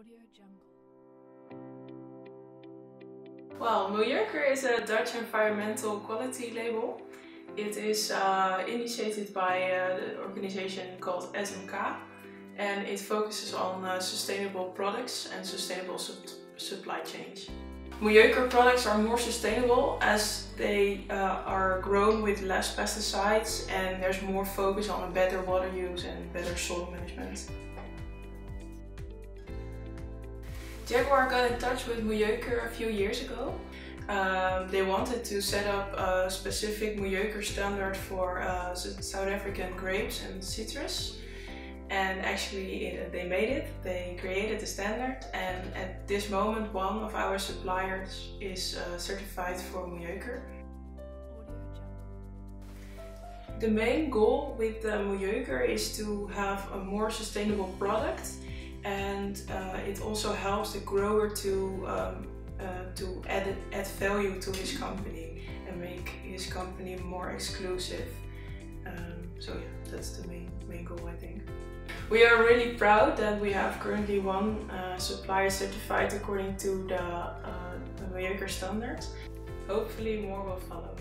Audio Jungle. Well, Milieukeur is a Dutch environmental quality label. It is uh, initiated by uh, the organization called SMK and it focuses on uh, sustainable products and sustainable su supply chains. Milieukeur products are more sustainable as they uh, are grown with less pesticides and there's more focus on a better water use and better soil management. Jaguar got in touch with Milieukeur a few years ago. Um, they wanted to set up a specific Milieukeur standard for uh, South African grapes and citrus and actually it, they made it, they created the standard and at this moment one of our suppliers is uh, certified for Milieukeur. The main goal with the Milieukeur is to have a more sustainable product it also helps the grower to um, uh, to add, add value to his company and make his company more exclusive. Um, so yeah, that's the main, main goal I think. We are really proud that we have currently one uh, supplier certified according to the uh, Milieukeur standards. Hopefully more will follow.